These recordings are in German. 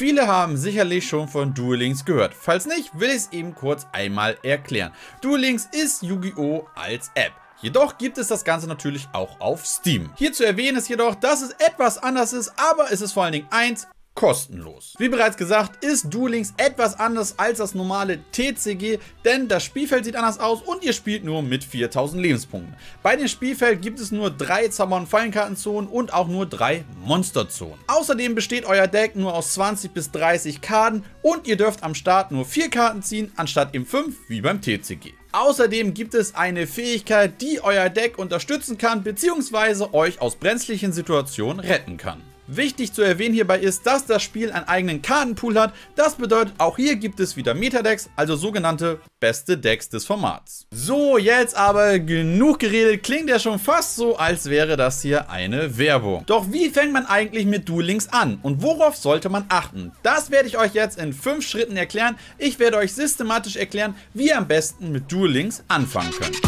Viele haben sicherlich schon von Duel Links gehört. Falls nicht, will ich es eben kurz einmal erklären. Duel Links ist Yu-Gi-Oh! als App. Jedoch gibt es das Ganze natürlich auch auf Steam. Hier zu erwähnen ist jedoch, dass es etwas anders ist, aber es ist vor allen Dingen eins, kostenlos. Wie bereits gesagt, ist Duel Links etwas anders als das normale TCG, denn das Spielfeld sieht anders aus und ihr spielt nur mit 4000 Lebenspunkten. Bei dem Spielfeld gibt es nur drei Zauber- und Fallenkartenzonen und auch nur drei Monsterzonen. Außerdem besteht euer Deck nur aus 20 bis 30 Karten und ihr dürft am Start nur 4 Karten ziehen, anstatt eben 5 wie beim TCG. Außerdem gibt es eine Fähigkeit, die euer Deck unterstützen kann bzw. euch aus brenzlichen Situationen retten kann. Wichtig zu erwähnen hierbei ist, dass das Spiel einen eigenen Kartenpool hat. Das bedeutet, auch hier gibt es wieder Metadecks, also sogenannte beste Decks des Formats. So, jetzt aber genug geredet. Klingt ja schon fast so, als wäre das hier eine Werbung. Doch wie fängt man eigentlich mit Duel Links an und worauf sollte man achten? Das werde ich euch jetzt in 5 Schritten erklären. Ich werde euch systematisch erklären, wie ihr am besten mit Duel Links anfangen könnt.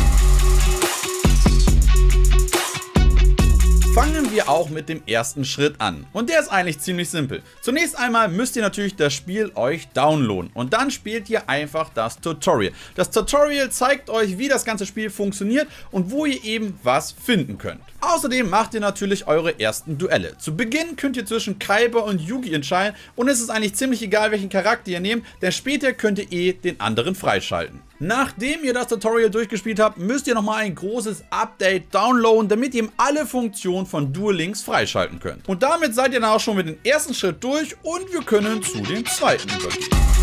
Fangen wir auch mit dem ersten Schritt an. Und der ist eigentlich ziemlich simpel. Zunächst einmal müsst ihr natürlich das Spiel euch downloaden. Und dann spielt ihr einfach das Tutorial. Das Tutorial zeigt euch, wie das ganze Spiel funktioniert und wo ihr eben was finden könnt. Außerdem macht ihr natürlich eure ersten Duelle. Zu Beginn könnt ihr zwischen Kaiba und Yugi entscheiden und es ist eigentlich ziemlich egal, welchen Charakter ihr nehmt, denn später könnt ihr eh den anderen freischalten. Nachdem ihr das Tutorial durchgespielt habt, müsst ihr nochmal ein großes Update downloaden, damit ihr alle Funktionen von Duel Links freischalten könnt. Und damit seid ihr dann auch schon mit dem ersten Schritt durch und wir können zu dem zweiten übergehen.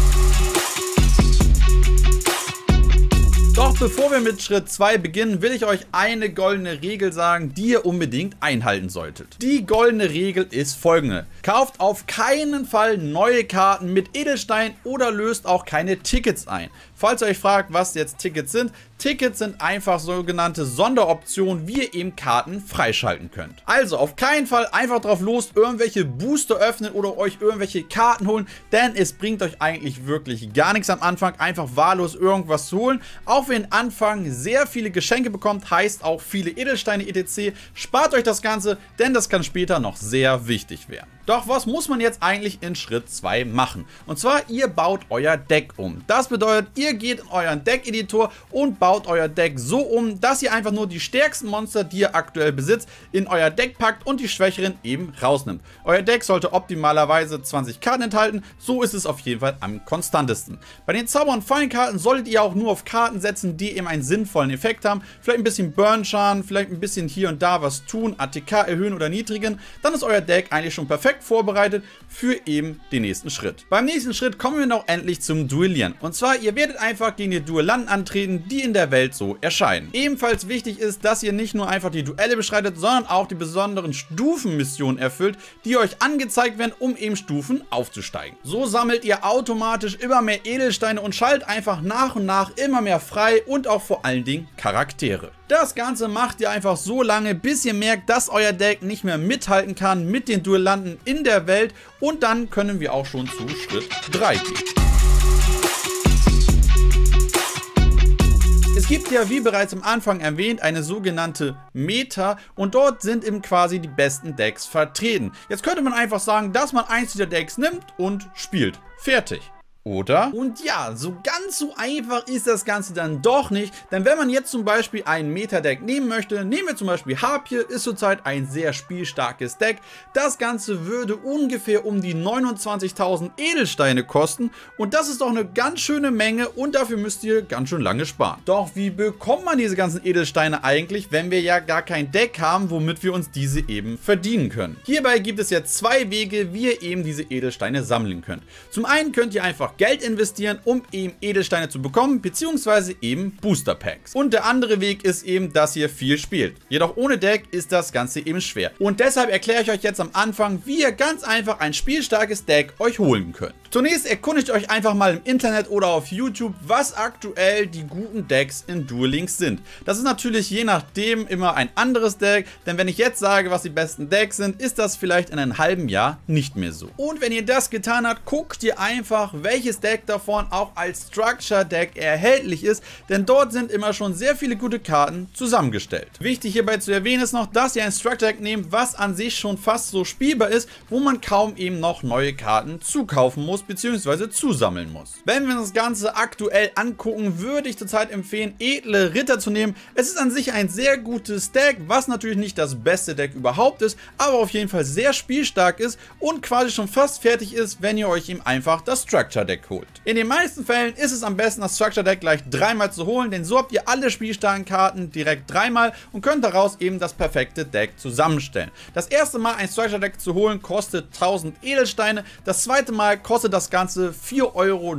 Doch bevor wir mit Schritt 2 beginnen, will ich euch eine goldene Regel sagen, die ihr unbedingt einhalten solltet. Die goldene Regel ist folgende. Kauft auf keinen Fall neue Karten mit Edelstein oder löst auch keine Tickets ein. Falls ihr euch fragt, was jetzt Tickets sind, Tickets sind einfach sogenannte Sonderoptionen, wie ihr eben Karten freischalten könnt. Also auf keinen Fall einfach drauf los, irgendwelche Booster öffnen oder euch irgendwelche Karten holen, denn es bringt euch eigentlich wirklich gar nichts am Anfang, einfach wahllos irgendwas zu holen. Auch wenn ihr Anfang sehr viele Geschenke bekommt, heißt auch viele Edelsteine etc. Spart euch das Ganze, denn das kann später noch sehr wichtig werden. Doch was muss man jetzt eigentlich in Schritt 2 machen? Und zwar, ihr baut euer Deck um. Das bedeutet, ihr geht in euren Deck-Editor und baut euer Deck so um, dass ihr einfach nur die stärksten Monster, die ihr aktuell besitzt, in euer Deck packt und die schwächeren eben rausnimmt. Euer Deck sollte optimalerweise 20 Karten enthalten, so ist es auf jeden Fall am konstantesten. Bei den Zauber- und Fallenkarten solltet ihr auch nur auf Karten setzen, die eben einen sinnvollen Effekt haben. Vielleicht ein bisschen Burn-Schaden, vielleicht ein bisschen hier und da was tun, ATK erhöhen oder niedrigen. Dann ist euer Deck eigentlich schon perfekt perfekt vorbereitet für eben den nächsten Schritt. Beim nächsten Schritt kommen wir noch endlich zum Duellieren. Und zwar, ihr werdet einfach gegen die Duellanten antreten, die in der Welt so erscheinen. Ebenfalls wichtig ist, dass ihr nicht nur einfach die Duelle beschreitet, sondern auch die besonderen Stufenmissionen erfüllt, die euch angezeigt werden, um eben Stufen aufzusteigen. So sammelt ihr automatisch immer mehr Edelsteine und schaltet einfach nach und nach immer mehr frei und auch vor allen Dingen Charaktere. Das Ganze macht ihr einfach so lange, bis ihr merkt, dass euer Deck nicht mehr mithalten kann mit den Duellanten in der Welt und dann können wir auch schon zu Schritt 3 gehen. Es gibt ja, wie bereits am Anfang erwähnt, eine sogenannte Meta und dort sind eben quasi die besten Decks vertreten. Jetzt könnte man einfach sagen, dass man eins dieser Decks nimmt und spielt. Fertig. Oder? Und ja, so ganz so einfach ist das Ganze dann doch nicht, denn wenn man jetzt zum Beispiel ein Meta-Deck nehmen möchte, nehmen wir zum Beispiel Harpie, ist zurzeit ein sehr spielstarkes Deck. Das Ganze würde ungefähr um die 29.000 Edelsteine kosten und das ist doch eine ganz schöne Menge und dafür müsst ihr ganz schön lange sparen. Doch wie bekommt man diese ganzen Edelsteine eigentlich, wenn wir ja gar kein Deck haben, womit wir uns diese eben verdienen können? Hierbei gibt es jetzt zwei Wege, wie ihr eben diese Edelsteine sammeln könnt. Zum einen könnt ihr einfach Geld investieren, um eben Edelsteine zu bekommen, beziehungsweise eben Booster Packs. Und der andere Weg ist eben, dass ihr viel spielt. Jedoch ohne Deck ist das Ganze eben schwer. Und deshalb erkläre ich euch jetzt am Anfang, wie ihr ganz einfach ein spielstarkes Deck euch holen könnt. Zunächst erkundigt euch einfach mal im Internet oder auf YouTube, was aktuell die guten Decks in Duel Links sind. Das ist natürlich je nachdem immer ein anderes Deck, denn wenn ich jetzt sage, was die besten Decks sind, ist das vielleicht in einem halben Jahr nicht mehr so. Und wenn ihr das getan habt, guckt ihr einfach, welches Deck davon auch als Structure Deck erhältlich ist, denn dort sind immer schon sehr viele gute Karten zusammengestellt. Wichtig hierbei zu erwähnen ist noch, dass ihr ein Structure Deck nehmt, was an sich schon fast so spielbar ist, wo man kaum eben noch neue Karten zukaufen muss bzw. zusammeln muss. Wenn wir das Ganze aktuell angucken, würde ich zurzeit empfehlen, edle Ritter zu nehmen. Es ist an sich ein sehr gutes Deck, was natürlich nicht das beste Deck überhaupt ist, aber auf jeden Fall sehr spielstark ist und quasi schon fast fertig ist, wenn ihr euch ihm einfach das Structure Deck holt. In den meisten Fällen ist es am besten, das Structure Deck gleich dreimal zu holen, denn so habt ihr alle spielstarken Karten direkt dreimal und könnt daraus eben das perfekte Deck zusammenstellen. Das erste Mal ein Structure Deck zu holen kostet 1000 Edelsteine, das zweite Mal kostet das Ganze 4,49 Euro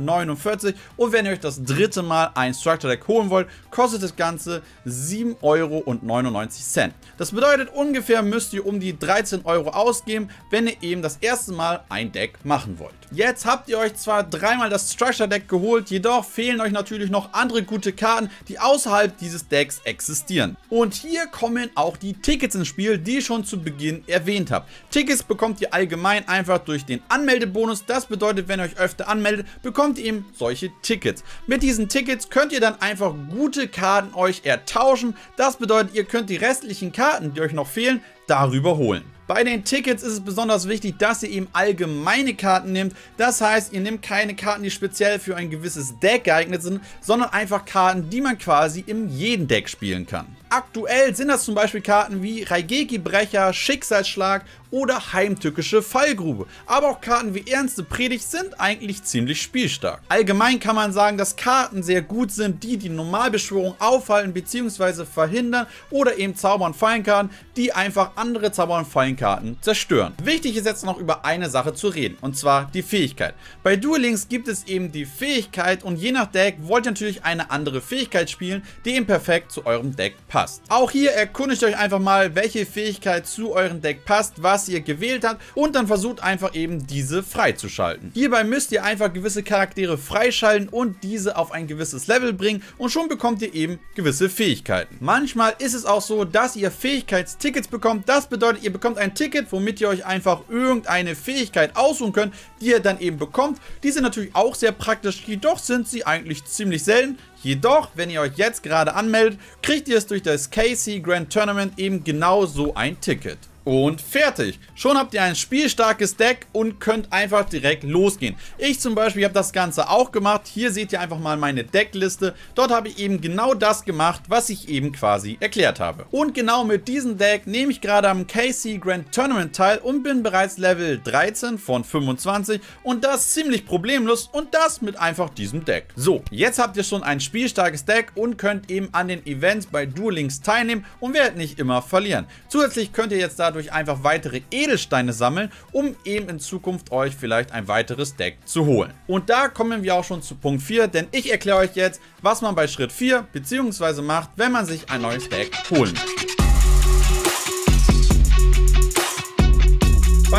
und wenn ihr euch das dritte Mal ein Structure Deck holen wollt, kostet das Ganze 7,99 Euro. Das bedeutet, ungefähr müsst ihr um die 13 Euro ausgeben, wenn ihr eben das erste Mal ein Deck machen wollt. Jetzt habt ihr euch zwar dreimal das Structure Deck geholt, jedoch fehlen euch natürlich noch andere gute Karten, die außerhalb dieses Decks existieren. Und hier kommen auch die Tickets ins Spiel, die ich schon zu Beginn erwähnt habe. Tickets bekommt ihr allgemein einfach durch den Anmeldebonus. Das bedeutet, wenn ihr euch öfter anmeldet, bekommt ihr eben solche Tickets. Mit diesen Tickets könnt ihr dann einfach gute Karten euch ertauschen. Das bedeutet, ihr könnt die restlichen Karten, die euch noch fehlen, darüber holen. Bei den Tickets ist es besonders wichtig, dass ihr eben allgemeine Karten nehmt. Das heißt, ihr nehmt keine Karten, die speziell für ein gewisses Deck geeignet sind, sondern einfach Karten, die man quasi in jedem Deck spielen kann. Aktuell sind das zum Beispiel Karten wie Raigeki Brecher, Schicksalsschlag oder Heimtückische Fallgrube. Aber auch Karten wie Ernste Predigt sind eigentlich ziemlich spielstark. Allgemein kann man sagen, dass Karten sehr gut sind, die die Normalbeschwörung aufhalten bzw. verhindern oder eben Zauber- und Fallenkarten, die einfach andere Zauber- und Fallenkarten zerstören. Wichtig ist jetzt noch über eine Sache zu reden, und zwar die Fähigkeit. Bei Duel Links gibt es eben die Fähigkeit und je nach Deck wollt ihr natürlich eine andere Fähigkeit spielen, die eben perfekt zu eurem Deck passt passt. Auch hier erkundigt euch einfach mal, welche Fähigkeit zu eurem Deck passt, was ihr gewählt habt und dann versucht einfach eben diese freizuschalten. Hierbei müsst ihr einfach gewisse Charaktere freischalten und diese auf ein gewisses Level bringen und schon bekommt ihr eben gewisse Fähigkeiten. Manchmal ist es auch so, dass ihr Fähigkeitstickets bekommt. Das bedeutet, ihr bekommt ein Ticket, womit ihr euch einfach irgendeine Fähigkeit aussuchen könnt, die ihr dann eben bekommt. Die sind natürlich auch sehr praktisch, jedoch sind sie eigentlich ziemlich selten. Jedoch, wenn ihr euch jetzt gerade anmeldet, kriegt ihr es durch das KC Grand Tournament eben genau so ein Ticket. Und fertig. Schon habt ihr ein spielstarkes Deck und könnt einfach direkt losgehen. Ich zum Beispiel habe das Ganze auch gemacht. Hier seht ihr einfach mal meine Deckliste. Dort habe ich eben genau das gemacht, was ich eben quasi erklärt habe. Und genau mit diesem Deck nehme ich gerade am KC Grand Tournament teil und bin bereits Level 13 von 25 und das ziemlich problemlos und das mit einfach diesem Deck. So, jetzt habt ihr schon ein spielstarkes Deck und könnt eben an den Events bei Duel Links teilnehmen und werdet nicht immer verlieren. Zusätzlich könnt ihr jetzt da dadurch einfach weitere Edelsteine sammeln, um eben in Zukunft euch vielleicht ein weiteres Deck zu holen. Und da kommen wir auch schon zu Punkt 4, denn ich erkläre euch jetzt, was man bei Schritt 4 bzw. macht, wenn man sich ein neues Deck holen möchte.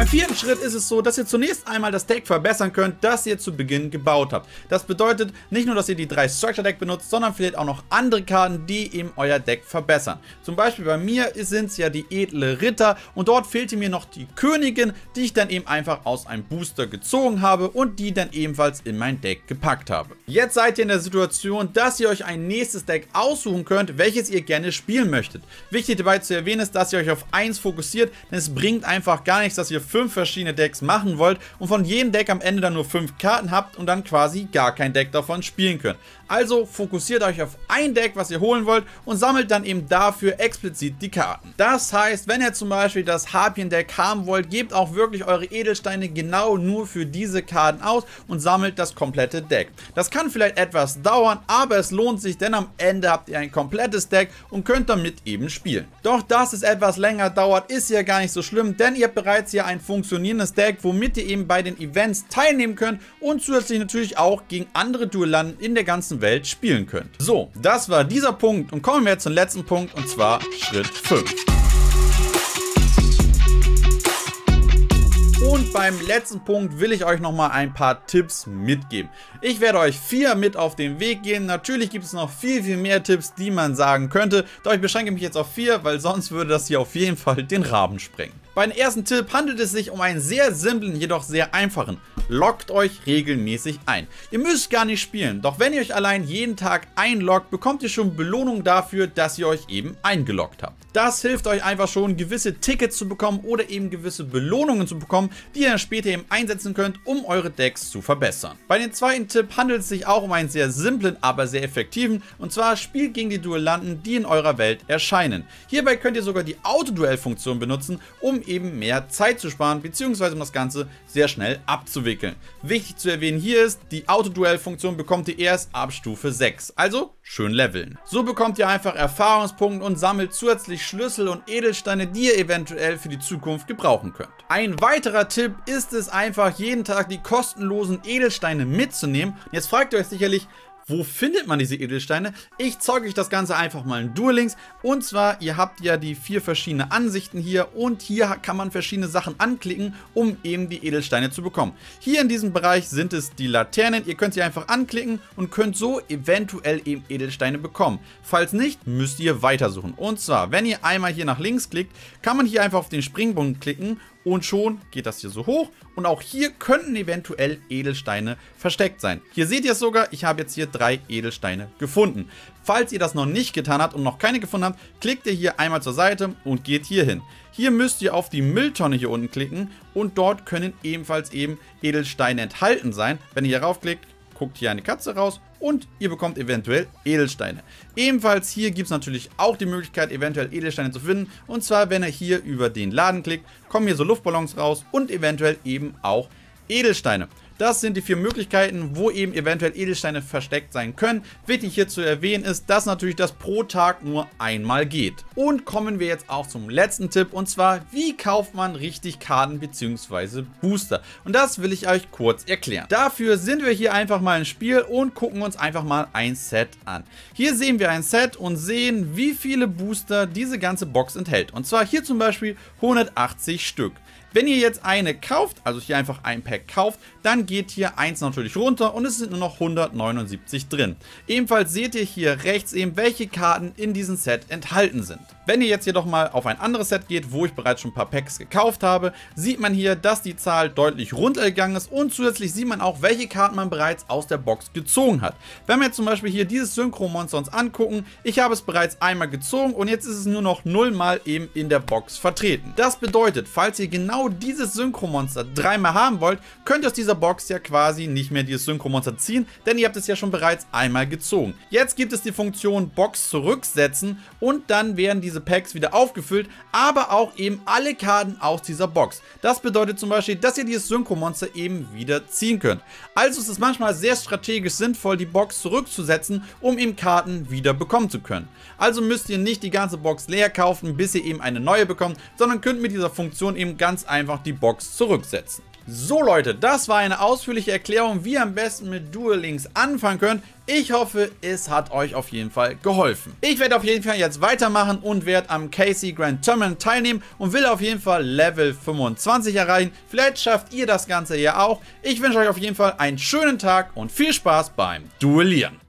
Beim vierten Schritt ist es so, dass ihr zunächst einmal das Deck verbessern könnt, das ihr zu Beginn gebaut habt. Das bedeutet nicht nur, dass ihr die drei Structure Deck benutzt, sondern vielleicht auch noch andere Karten, die eben euer Deck verbessern. Zum Beispiel bei mir sind es ja die edle Ritter und dort fehlte mir noch die Königin, die ich dann eben einfach aus einem Booster gezogen habe und die dann ebenfalls in mein Deck gepackt habe. Jetzt seid ihr in der Situation, dass ihr euch ein nächstes Deck aussuchen könnt, welches ihr gerne spielen möchtet. Wichtig dabei zu erwähnen ist, dass ihr euch auf eins fokussiert, denn es bringt einfach gar nichts, dass ihr fünf verschiedene Decks machen wollt und von jedem Deck am Ende dann nur fünf Karten habt und dann quasi gar kein Deck davon spielen könnt. Also fokussiert euch auf ein Deck, was ihr holen wollt und sammelt dann eben dafür explizit die Karten. Das heißt, wenn ihr zum Beispiel das Harpien-Deck haben wollt, gebt auch wirklich eure Edelsteine genau nur für diese Karten aus und sammelt das komplette Deck. Das kann vielleicht etwas dauern, aber es lohnt sich, denn am Ende habt ihr ein komplettes Deck und könnt damit eben spielen. Doch dass es etwas länger dauert, ist ja gar nicht so schlimm, denn ihr habt bereits hier ein funktionierendes Deck, womit ihr eben bei den Events teilnehmen könnt und zusätzlich natürlich auch gegen andere Duellanten in der ganzen Welt spielen könnt. So, das war dieser Punkt und kommen wir zum letzten Punkt und zwar Schritt 5. Und beim letzten Punkt will ich euch nochmal ein paar Tipps mitgeben. Ich werde euch vier mit auf den Weg gehen. Natürlich gibt es noch viel, viel mehr Tipps, die man sagen könnte. Doch ich beschränke mich jetzt auf vier, weil sonst würde das hier auf jeden Fall den Rahmen sprengen. Bei dem ersten Tipp handelt es sich um einen sehr simplen, jedoch sehr einfachen. Loggt euch regelmäßig ein. Ihr müsst gar nicht spielen, doch wenn ihr euch allein jeden Tag einloggt, bekommt ihr schon Belohnung dafür, dass ihr euch eben eingeloggt habt. Das hilft euch einfach schon, gewisse Tickets zu bekommen oder eben gewisse Belohnungen zu bekommen, die ihr dann später eben einsetzen könnt, um eure Decks zu verbessern. Bei dem zweiten Tipp handelt es sich auch um einen sehr simplen, aber sehr effektiven, und zwar spielt gegen die Duellanten, die in eurer Welt erscheinen. Hierbei könnt ihr sogar die Autoduell-Funktion benutzen, um eben mehr Zeit zu sparen, beziehungsweise um das Ganze sehr schnell abzuwickeln. Wichtig zu erwähnen hier ist, die Autoduell-Funktion bekommt ihr erst ab Stufe 6, also schön leveln. So bekommt ihr einfach Erfahrungspunkte und sammelt zusätzlich Schlüssel und Edelsteine, die ihr eventuell für die Zukunft gebrauchen könnt. Ein weiterer Tipp ist es einfach, jeden Tag die kostenlosen Edelsteine mitzunehmen. Jetzt fragt ihr euch sicherlich, wo findet man diese Edelsteine? Ich zeige euch das Ganze einfach mal in Duel Links. Und zwar, ihr habt ja die vier verschiedene Ansichten hier und hier kann man verschiedene Sachen anklicken, um eben die Edelsteine zu bekommen. Hier in diesem Bereich sind es die Laternen. Ihr könnt sie einfach anklicken und könnt so eventuell eben Edelsteine bekommen. Falls nicht, müsst ihr weitersuchen. Und zwar, wenn ihr einmal hier nach links klickt, kann man hier einfach auf den Springbogen klicken und schon geht das hier so hoch und auch hier könnten eventuell Edelsteine versteckt sein. Hier seht ihr es sogar, ich habe jetzt hier drei Edelsteine gefunden. Falls ihr das noch nicht getan habt und noch keine gefunden habt, klickt ihr hier einmal zur Seite und geht hier hin. Hier müsst ihr auf die Mülltonne hier unten klicken und dort können ebenfalls eben Edelsteine enthalten sein. Wenn ihr hier raufklickt, guckt hier eine Katze raus und ihr bekommt eventuell Edelsteine. Ebenfalls hier gibt es natürlich auch die Möglichkeit, eventuell Edelsteine zu finden. Und zwar, wenn ihr hier über den Laden klickt, kommen hier so Luftballons raus und eventuell eben auch Edelsteine. Das sind die vier Möglichkeiten, wo eben eventuell Edelsteine versteckt sein können. Wichtig hier zu erwähnen ist, dass natürlich das pro Tag nur einmal geht. Und kommen wir jetzt auch zum letzten Tipp und zwar, wie kauft man richtig Karten bzw. Booster? Und das will ich euch kurz erklären. Dafür sind wir hier einfach mal im Spiel und gucken uns einfach mal ein Set an. Hier sehen wir ein Set und sehen, wie viele Booster diese ganze Box enthält. Und zwar hier zum Beispiel 180 Stück. Wenn ihr jetzt eine kauft, also hier einfach ein Pack kauft, dann geht hier eins natürlich runter und es sind nur noch 179 drin. Ebenfalls seht ihr hier rechts eben, welche Karten in diesem Set enthalten sind. Wenn ihr jetzt jedoch mal auf ein anderes Set geht, wo ich bereits schon ein paar Packs gekauft habe, sieht man hier, dass die Zahl deutlich runtergegangen ist und zusätzlich sieht man auch, welche Karten man bereits aus der Box gezogen hat. Wenn wir jetzt zum Beispiel hier dieses Synchro-Monster uns angucken, ich habe es bereits einmal gezogen und jetzt ist es nur noch nullmal eben in der Box vertreten. Das bedeutet, falls ihr genau dieses Synchro-Monster dreimal haben wollt, könnt ihr aus dieser Box ja quasi nicht mehr dieses Synchro-Monster ziehen, denn ihr habt es ja schon bereits einmal gezogen. Jetzt gibt es die Funktion Box zurücksetzen und dann werden die diese Packs wieder aufgefüllt, aber auch eben alle Karten aus dieser Box. Das bedeutet zum Beispiel, dass ihr dieses Synchro-Monster eben wieder ziehen könnt. Also ist es manchmal sehr strategisch sinnvoll, die Box zurückzusetzen, um eben Karten wieder bekommen zu können. Also müsst ihr nicht die ganze Box leer kaufen, bis ihr eben eine neue bekommt, sondern könnt mit dieser Funktion eben ganz einfach die Box zurücksetzen. So Leute, das war eine ausführliche Erklärung, wie ihr am besten mit Duel Links anfangen könnt. Ich hoffe, es hat euch auf jeden Fall geholfen. Ich werde auf jeden Fall jetzt weitermachen und werde am Casey Grand Tournament teilnehmen und will auf jeden Fall Level 25 erreichen. Vielleicht schafft ihr das Ganze ja auch. Ich wünsche euch auf jeden Fall einen schönen Tag und viel Spaß beim Duellieren.